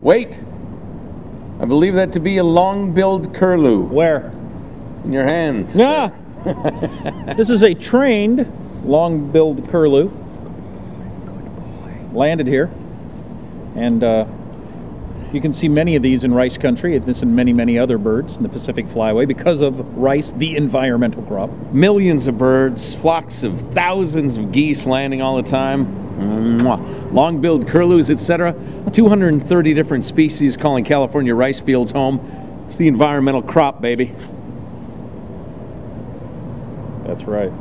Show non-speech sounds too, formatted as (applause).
Wait! I believe that to be a long-billed curlew Where? in your hands. Ah! (laughs) (laughs) this is a trained long-billed curlew. Landed here. And uh, you can see many of these in rice country, this and many, many other birds in the Pacific Flyway because of rice, the environmental crop. Millions of birds, flocks of thousands of geese landing all the time. Long-billed curlews, etc. 230 different species calling California rice fields home. It's the environmental crop, baby. That's right.